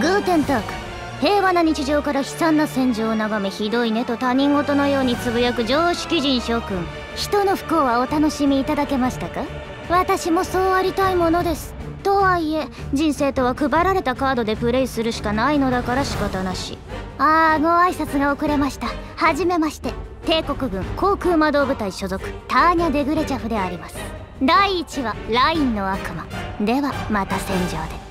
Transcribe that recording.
グーテンターク平和な日常から悲惨な戦場を眺めひどいねと他人事のようにつぶやく常識人諸君。人の不幸はお楽しみいただけましたか？私もそうありたいものです。とはいえ人生とは配られたカードでプレイするしかないのだから仕方なし。ああご挨拶が遅れました。はじめまして。帝国軍航空魔導部隊所属ターニャ・デグレチャフであります。第1話ラインの悪魔。ではまた戦場で。